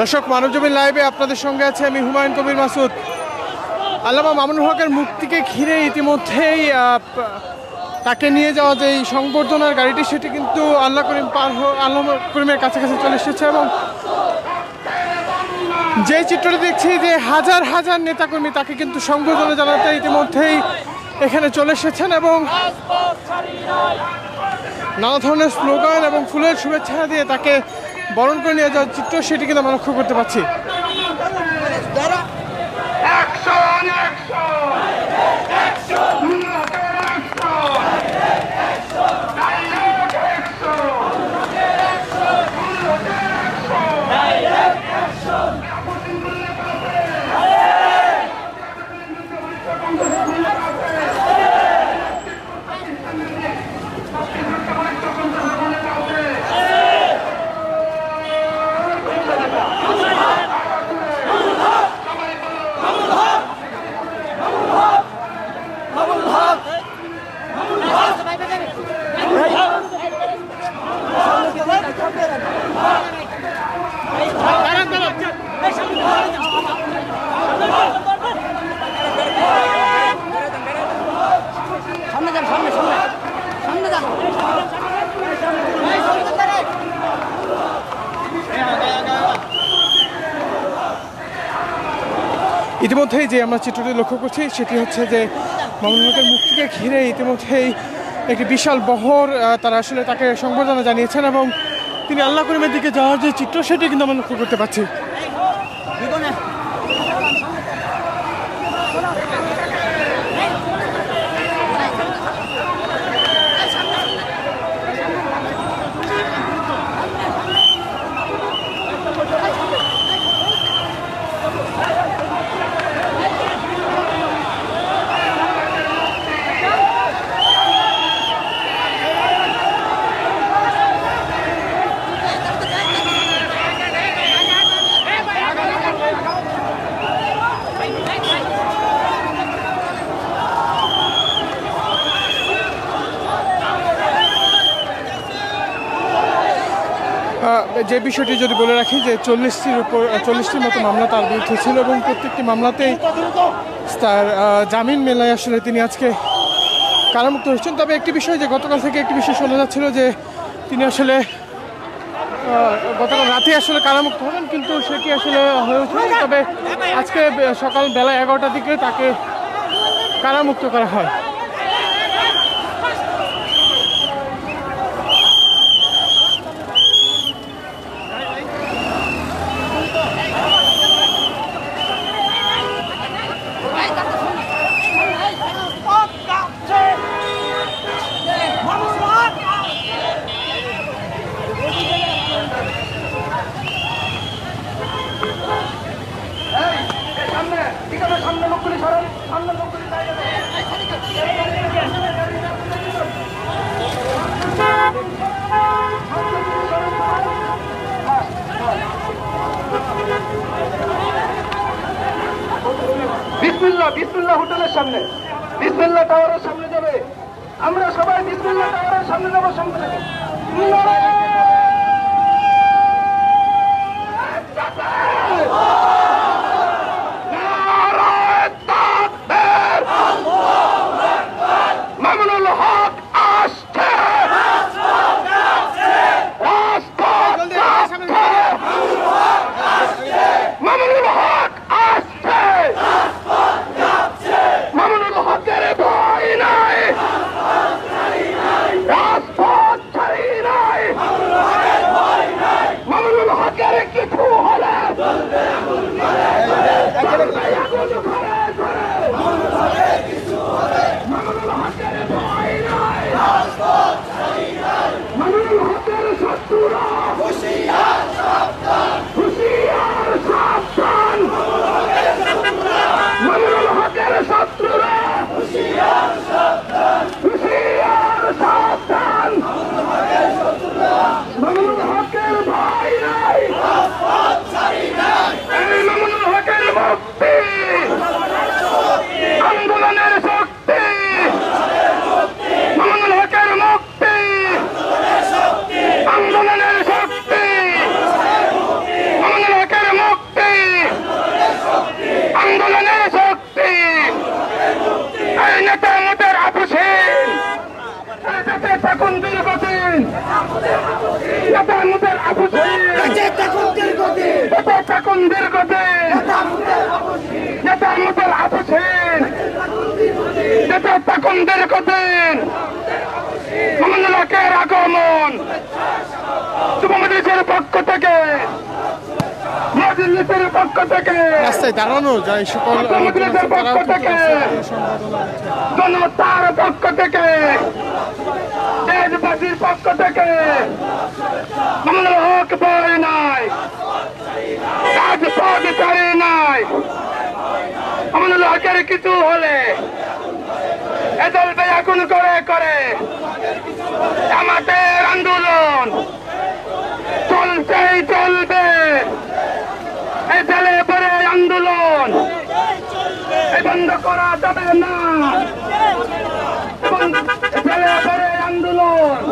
দর্শক, মানবজমিন লাইভে আপনাদের সঙ্গে আছে আমি হুমায়ুন কবির মাসুদ। আল্লামা মামুনুল হকের মুক্তিকে ঘিরে ইতিমধ্যেই তাকে নিয়ে যাওয়া যে এই সংবর্ধনার গাড়িটি, সেটি কিন্তু আল্লাহ করিম পার আল্লাহ করিমের কাছাকাছি চলে এসেছে এবং যে চিত্রটি দেখছি যে হাজার হাজার নেতাকর্মী তাকে কিন্তু সংবর্ধনা জানাতে ইতিমধ্যেই এখানে চলে এসেছেন এবং নানা ধরনের স্লোগান এবং ফুলের শুভেচ্ছা দিয়ে তাকে বরণ করে নিয়ে যাওয়ার চিত্র সেটি কিন্তু আমরা লক্ষ্য করতে পারছি Action! Action! Action! Direct action! সামনে যান সামনে সামনে সামনে যান ইতিমধ্যেই যে আমরা চিত্রটি লক্ষ্য করছি, সেটি হচ্ছে যে হকের মুক্তিকে ঘিরে ইতিমধ্যেই একটি বিশাল বহর তারা আসলে তাকে সংবর্ধনা জানিয়েছেন এবং তিনি আল্লাহ করিমের দিকে যাওয়ার যে চিত্র, সেটি কিন্তু আমরা লক্ষ্য করতে পারছি। যে বিষয়টি যদি বলে রাখি যে চল্লিশটির উপর চল্লিশটির মতো মামলা তার বিরুদ্ধে ছিল এবং প্রত্যেকটি মামলাতেই তার জামিন মেলায় আসলে তিনি আজকে কারামুক্ত হয়েছেন। তবে একটি বিষয় যে গতকাল থেকে একটি বিষয় শোনা যাচ্ছিল যে তিনি আসলে গতকাল রাতে আসলে কারামুক্ত হবেন, কিন্তু সেটি আসলে হয়ে ওঠেনি। তবে আজকে সকাল বেলা এগারোটার দিকে তাকে কারামুক্ত করা হয়। বিসমিল্লাহ বিসমিল্লা হোটেলের সামনে। বিসমিল্লা টাওয়ারের সামনে যাবে। আমরা সবাই বিসমিল্লা টাওয়ারের সামনে যাব সামনে থেকে। নারায়ে দিন মামলাকের আগমন যুবমজলিসের পক্ষ থেকে মজলিসের পক্ষ থেকে রাস্তায় দাঁড়ানো যায় সকল পক্ষ থেকে। জনতার পক্ষ থেকে দেশবাসীর পক্ষ থেকে মামলা হক বই নাই রাজপথ চারি নাই আমাদের হকের কিছু হলে এদল বেয়াকুন করে করে। আমাদের আন্দোলন চলছেই চলবে। এই জেলে পরে আন্দোলন। বন্ধ করা যাবে না। জেলে পরে আন্দোলন।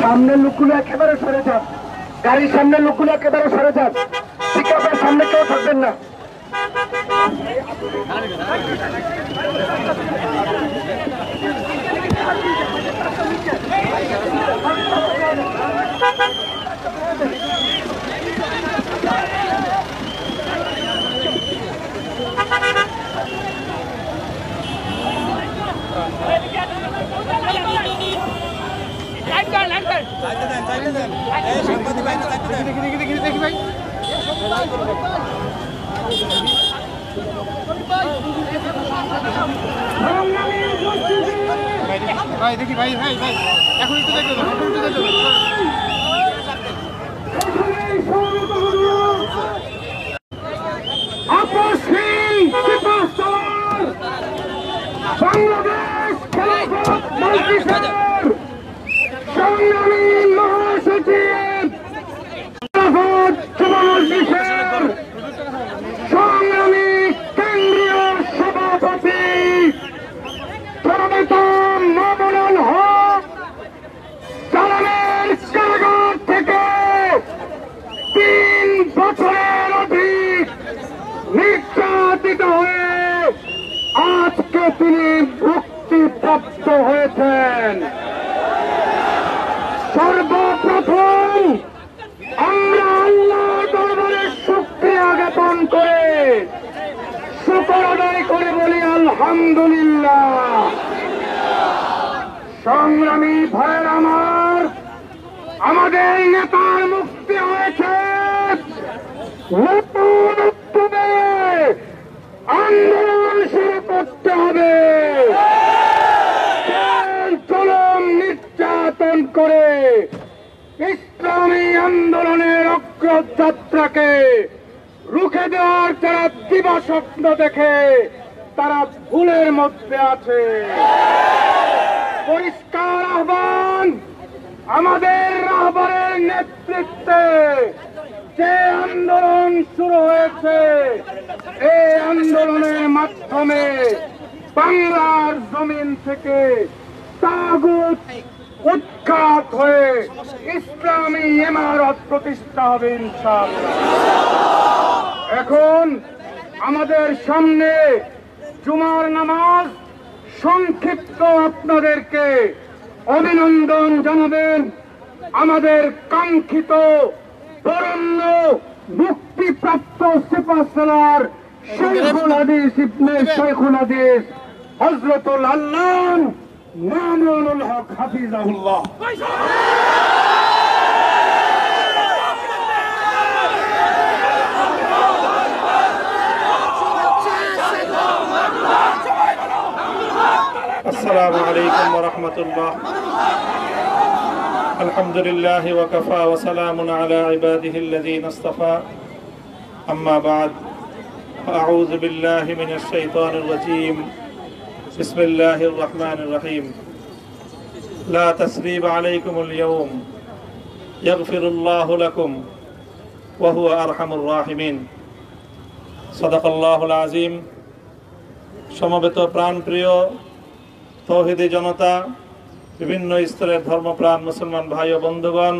সামনে লোকগুলো একেবারে সরে যান গাড়ির সামনে লোকগুলো একেবারে সরে যান পিকআপের সামনে কেউ থাকবেন না লাইট কর লাইট কর দেখি দেখি দেখি দেখি ভাই ভাই দেখি ভাই ভাই ভাই এখন একটু দেখতে দাও এখন একটু দেখতে দাও আপসহীন সুপারস্টার বাংলাদেশ খেলাফত মজলিসের সংগ্রামী মহাসচিব খেলাফত যুব মজলিসের সংগ্রামী কেন্দ্রীয় সভাপতি প্রণতম মামুনুল হক চালানের কারাগার থেকে তিন বছরের অধিক নির্যাতিত হয়ে আজকে তিনি মুক্তিপ্রাপ্ত হয়েছেন সর্বপ্রথম আমরা আল্লাহ দরবারে শুক্রিয়া জ্ঞাপন করে শুকর আদায় করে বলি আলহামদুলিল্লাহ। সংগ্রামী ভাইয়ের আমার, আমাদের নেতার মুক্তি হয়েছে। নতুন আন্দোলন শুরু করতে হবে। করে ইসলামী আন্দোলনের অগ্রযাত্রাকে রুখে দেওয়ার যারা দিবা দেখে, তারা ভুলের মধ্যে আছে। পরিষ্কার আহ্বান, আমাদের রাহবারের নেতৃত্বে যে আন্দোলন শুরু হয়েছে, এই আন্দোলনের মাধ্যমে বাংলার জমিন থেকে তাগুত উৎখাত হয়ে ইসলামী ইমারত প্রতিষ্ঠা হবে এখন আমাদের সামনে জুমার নামাজ সংক্ষিপ্ত আপনাদেরকে অভিনন্দন জানাবেন। আমাদের কাঙ্ক্ষিত বরণ্য মুক্তিপ্রাপ্ত সিপাসালার শেখুল হাদিস ইবনে শেখুল হাদিস হজরতুল আল্লাহ مامون الحق حفظه الله. السلام عليكم ورحمة الله. الحمد لله وكفى وسلام على عباده الذين اصطفى. أما بعد فأعوذ بالله من الشيطان الرجيم. بسم الله الرحمن الرحيم لا تسريب عليكم اليوم يغفر الله لكم وهو أرحم الراحمين صدق الله العظيم সমবেত প্রাণপ্রিয় তৌহিদি জনতা বিভিন্ন স্তরের ধর্মপ্রাণ মুসলমান ভাই ও বন্ধুগণ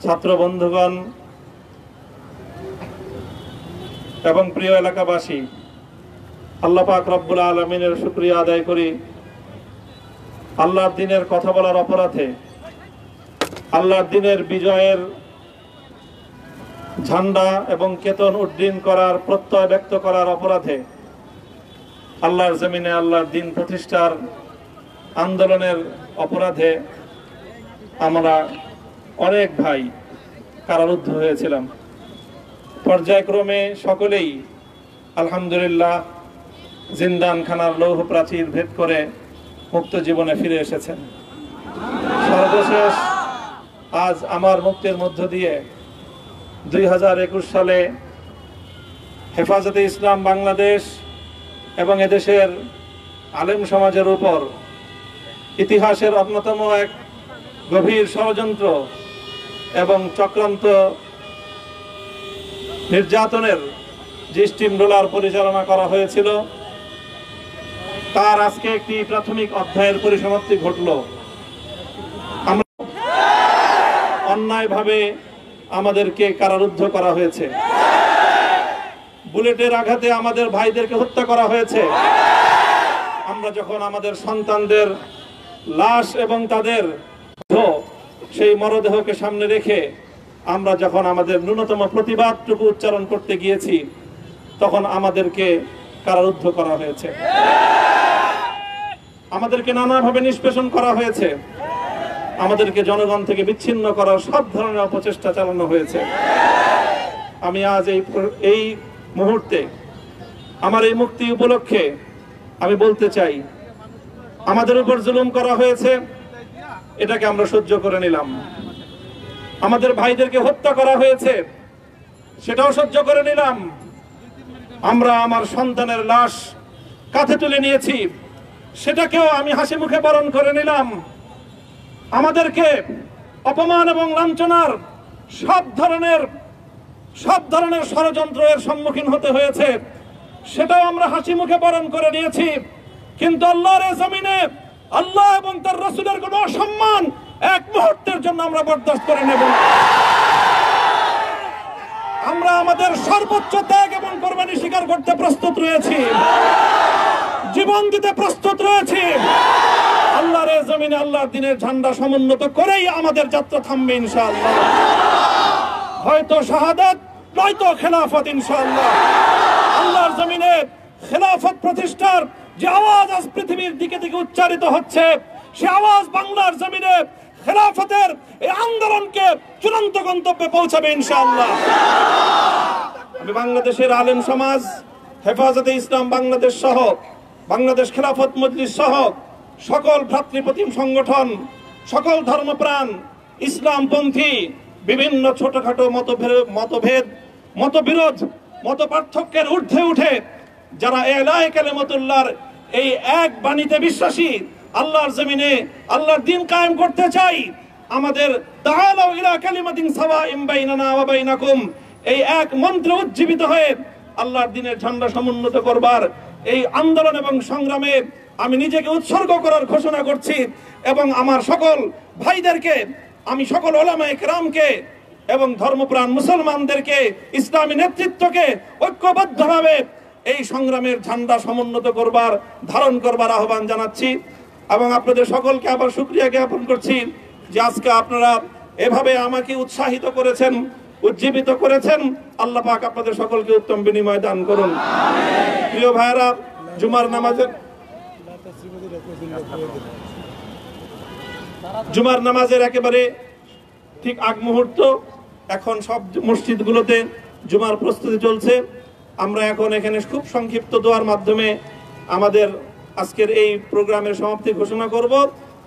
ছাত্র বন্ধুগণ এবং প্রিয় এলাকাবাসী আল্লাহ পাক রব্বুল আলমিনের শুক্রিয়া আদায় করি। আল্লাহর দিনের কথা বলার অপরাধে আল্লাহর দিনের বিজয়ের ঝান্ডা এবং কেতন উড্ডীন করার, প্রত্যয় ব্যক্ত করার অপরাধে আল্লাহর জমিনে আল্লাহর দিন প্রতিষ্ঠার আন্দোলনের অপরাধে আমরা অনেক ভাই কারারুদ্ধ হয়েছিলাম। পর্যায়ক্রমে সকলেই আলহামদুলিল্লাহ জিন্দানখানার লৌহ প্রাচীর ভেদ করে মুক্ত জীবনে ফিরে এসেছেন। সর্বশেষ আজ আমার মুক্তির মধ্য দিয়ে দুই হাজার একুশ সালে হেফাজতে ইসলাম বাংলাদেশ এবং এদেশের আলেম সমাজের উপর ইতিহাসের অন্যতম এক গভীর ষড়যন্ত্র এবং চক্রান্ত নির্যাতনের যে স্টিম রোলার পরিচালনা করা হয়েছিল। তার আজকে একটি প্রাথমিক অধ্যায়ের পরিসমাপ্তি ঘটল। আমরা অন্যায়ভাবে আমাদেরকে কারারুদ্ধ করা হয়েছে। বুলেটের আঘাতে আমাদের ভাইদেরকে হত্যা করা হয়েছে। আমরা যখন আমাদের সন্তানদের লাশ এবং তাদের সেই মরদেহকে সামনে রেখে আমরা যখন আমাদের ন্যূনতম প্রতিবাদটুকু উচ্চারণ করতে গিয়েছি, তখন আমাদেরকে কারারুদ্ধ করা হয়েছে। আমাদেরকে নানাভাবে নিষ্পেষণ করা হয়েছে। আমাদেরকে জনগণ থেকে বিচ্ছিন্ন করার সব ধরনের অপচেষ্টা চালানো হয়েছে। আমি আজ এই এই মুহূর্তে আমার এই মুক্তি উপলক্ষে আমি বলতে চাই, আমাদের উপর জুলুম করা হয়েছে, এটাকে আমরা সহ্য করে নিলাম। আমাদের ভাইদেরকে হত্যা করা হয়েছে, সেটাও সহ্য করে নিলাম। আমরা আমার সন্তানের লাশ কাঁধে তুলে নিয়েছি। সেটাকেও আমি হাসি মুখে বরণ করে নিলাম। আমাদেরকে অপমান এবং লাঞ্ছনার সব ধরনের সব ধরনের ষড়যন্ত্রের সম্মুখীন হতে হয়েছে। সেটাও আমরা হাসি মুখে বরণ করে নিয়েছি। কিন্তু আল্লাহর জমিনে আল্লাহ এবং তার রসুলের কোন সম্মান এক মুহূর্তের জন্য আমরা বরদাস্ত করে নেব। আমরা আমাদের সর্বোচ্চ ত্যাগ এবং কোরবানি স্বীকার করতে প্রস্তুত রয়েছি। জীবন দিতে প্রস্তুত রয়েছি। এই জমিনে আল্লাহর দিনের ঝান্ডা সমুন্নত করেই আমাদের যাত্রা থামবে ইনশাআল্লাহ। হয়তো শাহাদাত, নয়তো খেলাফত ইনশাআল্লাহ। আল্লাহর জমিনে খেলাফত প্রতিষ্ঠার যে আওয়াজ আজ পৃথিবীর দিকে দিকে উচ্চারিত হচ্ছে, সে আওয়াজ বাংলার জমিনে খেলাফতের এই আন্দোলনকে চূড়ান্ত গন্তব্যে পৌঁছাবে ইনশাআল্লাহ। আমি বাংলাদেশের আলেম সমাজ, হেফাজতে ইসলাম বাংলাদেশ সহ বাংলাদেশ খেলাফত মজলিস সহ সকল ভ্রাতৃপ্রতিম সংগঠন, সকল ধর্মপ্রাণ, ইসলামপন্থী, বিভিন্ন ছোটখাটো মতভেদ মতভেদ, মতবিরোধ মত পার্থক্যের ঊর্ধ্বে উঠে যারা এলায় কালেমতুল্লাহর এই এক বাণীতে বিশ্বাসী, আল্লাহর জমিনে আল্লাহর দিন কায়েম করতে চাই, আমাদের এই এক মন্ত্রে উজ্জীবিত হয়ে আল্লাহর দিনের ঝান্ডা সমুন্নত করবার এই আন্দোলন এবং সংগ্রামে আমি নিজেকে উৎসর্গ করার ঘোষণা করছি এবং আমার সকল ভাইদেরকে, আমি সকল ওলামায়ে কেরামকে এবং ধর্মপ্রাণ মুসলমানদেরকে, ইসলামী নেতৃত্বকে ঐক্যবদ্ধভাবে এই সংগ্রামের ঝান্ডা সমুন্নত করবার, ধারণ করবার আহ্বান জানাচ্ছি এবং আপনাদের সকলকে আবার শুক্রিয়া জ্ঞাপন করছি যে আজকে আপনারা এভাবে আমাকে উৎসাহিত করেছেন। উজ্জীবিত করেছেন। আল্লাহ পাক আপনাদের সকলকে উত্তম বিনিময় দান করুন। প্রিয় ভাইরা জুমার নামাজের জুমার নামাজের একেবারে ঠিক আগ মুহূর্ত। এখন সব মসজিদগুলোতে জুমার প্রস্তুতি চলছে। আমরা এখন এখানে খুব সংক্ষিপ্ত দোয়ার মাধ্যমে আমাদের আজকের এই প্রোগ্রামের সমাপ্তি ঘোষণা করব।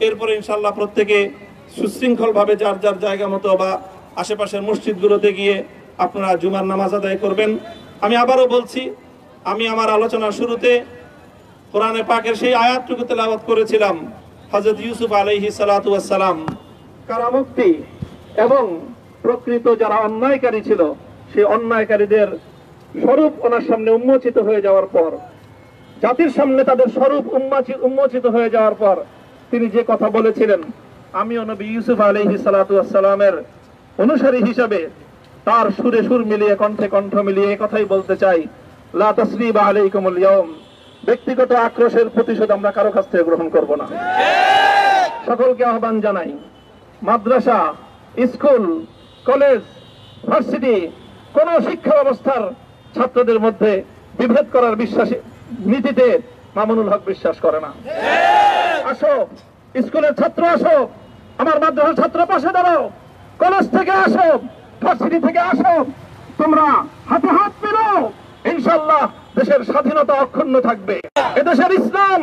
এরপরে ইনশাল্লাহ প্রত্যেকে সুশৃঙ্খলভাবে যার যার জায়গা মতো বা আশেপাশের মসজিদগুলোতে গিয়ে আপনারা জুমার নামাজ আদায় করবেন। আমি আবারও বলছি, আমি আমার আলোচনার শুরুতে কোরআনে পাকের সেই আয়াতটুকু তেলাওয়াত করেছিলাম, হযরত ইউসুফ আলাইহি সালাতু ওয়াসসালাম। কারামুক্তি এবং প্রকৃত যারা অন্যায়কারী ছিল, সেই অন্যায়কারীদের স্বরূপ ওনার সামনে উন্মোচিত হয়ে যাওয়ার পর, জাতির সামনে তাদের স্বরূপ উন্মোচি- উন্মোচিত হয়ে যাওয়ার পর তিনি যে কথা বলেছিলেন, আমিও নবী ইউসুফ আলাইহি সালাতু ওয়াসসালামের অনুসারী হিসাবে তার সুরে সুর মিলিয়ে, কণ্ঠে কণ্ঠ মিলিয়ে কথাই বলতে চাই। লা তাসরিবা আলাইকুমুল ইয়াউম। ব্যক্তিগত আক্রোশের প্রতিশোধ আমরা কারও কাছ থেকে গ্রহণ করব না। সকলকে আহ্বান জানাই। মাদ্রাসা, স্কুল, কলেজ, ভার্সিটি, কোন শিক্ষা ব্যবস্থার ছাত্রদের মধ্যে বিভেদ করার বিশ্বাসী নীতিতে মামুনুল হক বিশ্বাস করে না। আসো, স্কুলের ছাত্র আসো, আমার মাদ্রাসার ছাত্র পাশে দাঁড়াও। কলেজ থেকে আসো ভার্সিটি থেকে আসো তোমরা হাতে হাত মিলো ইনশাল্লাহ দেশের স্বাধীনতা অক্ষুণ্ণ থাকবে। এদেশের ইসলাম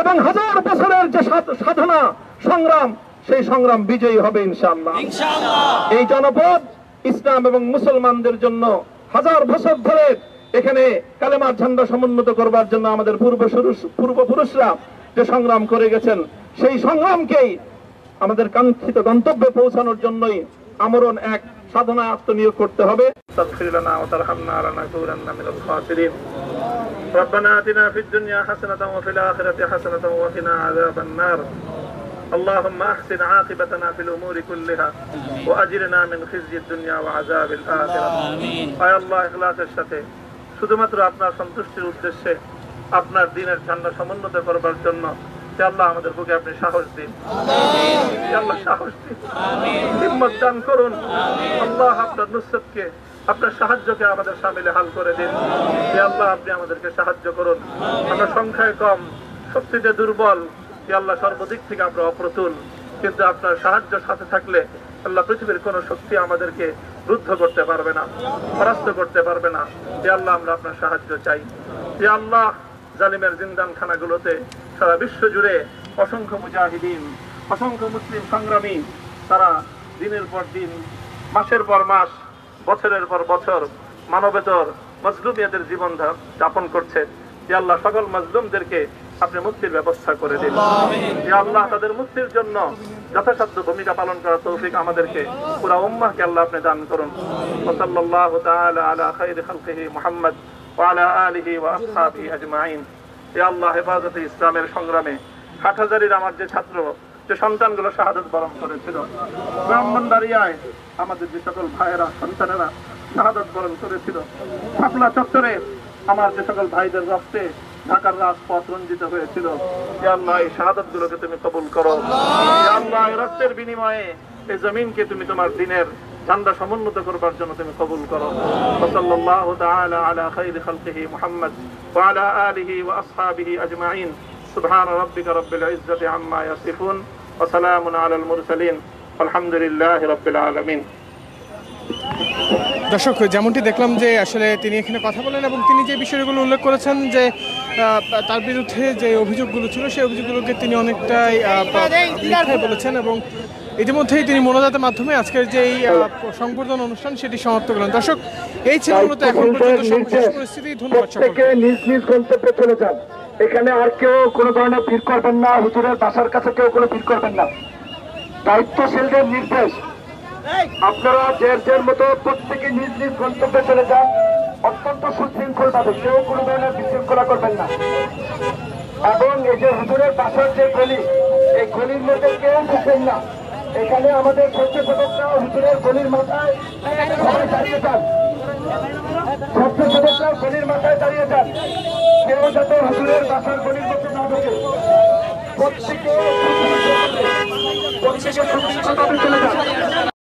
এবং হাজার বছরের যে সাধনা সংগ্রাম সেই সংগ্রাম বিজয়ী হবে ইনশাআল্লাহ। এই জনপদ ইসলাম এবং মুসলমানদের জন্য হাজার বছর ধরে এখানে কালেমার ঝান্ডা সমুন্নত করবার জন্য আমাদের পূর্বপুরুষ পূর্বপুরুষরা যে সংগ্রাম করে গেছেন সেই সংগ্রামকেই আমাদের কাঙ্ক্ষিত গন্তব্যে পৌঁছানোর জন্যই আমরণ এক সাধনা আত্মনিয়োগ করতে হবে তাগফির লানা ওয়া তারহামনা লানাকুনান্না মিনাল খাসিরিন ربنا آتنا في الدنيا حسنة وفي الآخرة حسنة وقنا عذاب النار اللهم أحسن عاقبتنا في الأمور كلها وأجرنا من خزي الدنيا وعذاب الآخرة আয় আল্লাহ ইখলাসের সাথে শুধুমাত্র আপনার সন্তুষ্টির উদ্দেশ্যে আপনার দিনের ঝান্ডা সমুন্নত করবার জন্য হে আল্লাহ আমাদের বুকে আপনি সাহস দিন। আল্লাহ সাহস দিন। হিম্মত দান করুন। আল্লাহ আপনার নুসরতকে, আপনার সাহায্যকে আমাদের সামিলে হাল করে দিন। আল্লাহ আপনি আমাদেরকে সাহায্য করুন। আমরা সংখ্যায় কম, শক্তিতে দুর্বল। আল্লাহ সর্বদিক থেকে আমরা অপ্রতুল। কিন্তু আপনার সাহায্য সাথে থাকলে আল্লাহ পৃথিবীর কোন শক্তি আমাদেরকে রুদ্ধ করতে পারবে না, পরাস্ত করতে পারবে না। হে আল্লাহ আমরা আপনার সাহায্য চাই। হে আল্লাহ জালিমের জিন্দান খানাগুলোতে সারা বিশ্ব জুড়ে অসংখ্য মুজাহিদিন, অসংখ্য মুসলিম সংগ্রামী, তারা দিনের পর দিন, মাসের পর মাস, বছরের পর বছর মানবেতর মজলুমিয়াদের জীবন যাপন করছে। যে আল্লাহ সকল মজলুমদেরকে আপনি মুক্তির ব্যবস্থা করে দিন। যে আল্লাহ তাদের মুক্তির জন্য যথাসাধ্য ভূমিকা পালন করার তৌফিক আমাদেরকে পুরা উম্মাহকে আল্লাহ আপনি দান করুন। ওসল্লাল্লাহু তাআলা আলা খাইরি খালকিহি মুহাম্মদ ওয়া আলা আলিহি আজমাইন। হে আল্লাহ হেফাজতে ইসলামের সংগ্রামে হাট হাটহাজারির আমার যে ছাত্র, যে সন্তানগুলো শাহাদত বরণ করেছিল ব্রাহ্মণবাড়িয়ায় আমাদের যে সকল ভাইয়েরা, সন্তানেরা শাহাদত বরণ করেছিল, শাপলা চত্বরে আমার যে সকল ভাইদের রক্তে ঢাকার রাজপথ রঞ্জিত হয়েছিল। আল্লাহ, এই শাহাদত গুলোকে তুমি কবুল করো। আল্লাহ রক্তের বিনিময়ে এই জমিনকে তুমি তোমার দিনের ঝান্ডা সমুন্নত করবার জন্য তুমি কবুল করো। সাল্লাল্লাহু তাআলা আলা খাইরি খালকিহি মুহাম্মদ ওয়া আলা আলিহি ওয়া আসহাবিহি আজমাইন। সুবহান দর্শক, যেমনটি দেখলাম যে আসলে তিনি এখানে কথা বলেন এবং তিনি যে বিষয়গুলো উল্লেখ করেছেন যে তার বিরুদ্ধে যে অভিযোগগুলো ছিল, সেই অভিযোগগুলোকে তিনি অনেকটাই বলেছেন এবং ইতিমধ্যেই তিনি মোনাজাতের মাধ্যমে আজকের যে এই, সংবর্ধনা অনুষ্ঠান সেটি সমাপ্ত করলেন। দর্শক এই ছিল মূলত এখন পর্যন্ত পরিস্থিতি। ধন্যবাদ সকলকে। নিজ নিজ গন্তব্যে চলে যান। এখানে আর কেউ কোনো ধরনের ভিড় করবেন না। হুজুরের বাসার কাছে কেউ কোনো ভিড় করবেন না। দায়িত্বশীলদের নির্দেশ। আপনারা জের জের মতো প্রত্যেকে নিজ নিজ গন্তব্যে চলে যান। অত্যন্ত সুশৃঙ্খল ভাবে কেউ কোনো ধরনের বিশৃঙ্খলা করবেন না। এবং এই যে হুজুরের বাসার যে গলি এই গলির মধ্যে কেউ ঢুকবেন না। এখানে আমাদের স্বেচ্ছাসেবকরা হুজুরের গলির মাথায় দাঁড়িয়ে যান। গলির মাথায় দাঁড়িয়ে যান। কেউ যাতে হুজুরের বাসার গলির মধ্যে না ঢোকে। প্রত্যেকে প্রত্যেকে চলে যান।